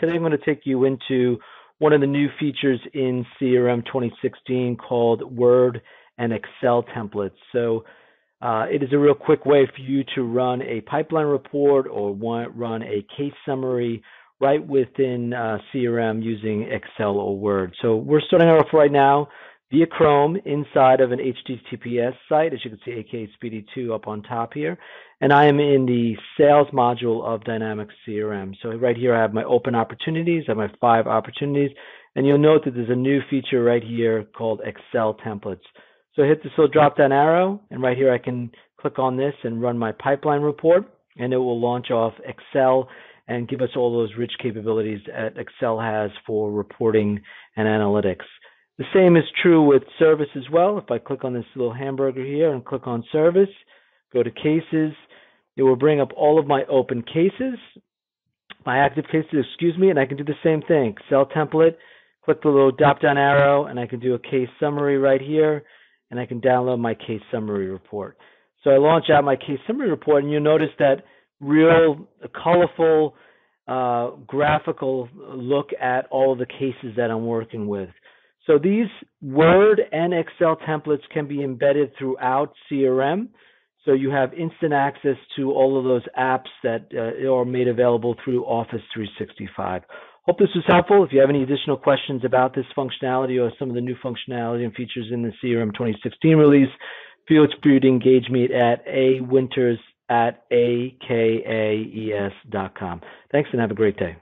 Today I'm going to take you into one of the new features in CRM 2016 called Word and Excel templates. So uh, it is a real quick way for you to run a pipeline report or run a case summary right within uh, CRM using Excel or Word. So we're starting off right now via Chrome inside of an HTTPS site, as you can see, aka Speedy2 up on top here. And I am in the sales module of Dynamics CRM. So right here, I have my open opportunities, I have my five opportunities, and you'll note that there's a new feature right here called Excel templates. So I hit this little drop down arrow, and right here I can click on this and run my pipeline report, and it will launch off Excel and give us all those rich capabilities that Excel has for reporting and analytics. The same is true with service as well. If I click on this little hamburger here and click on service, go to cases, it will bring up all of my open cases, my active cases, excuse me, and I can do the same thing. Excel template, click the little drop down arrow, and I can do a case summary right here, and I can download my case summary report. So I launch out my case summary report, and you'll notice that real colorful, uh, graphical look at all of the cases that I'm working with. So these Word and Excel templates can be embedded throughout CRM. So you have instant access to all of those apps that uh, are made available through Office 365. Hope this was helpful. If you have any additional questions about this functionality or some of the new functionality and features in the CRM 2016 release, feel free to engage me at awinters at akaes.com. Thanks and have a great day.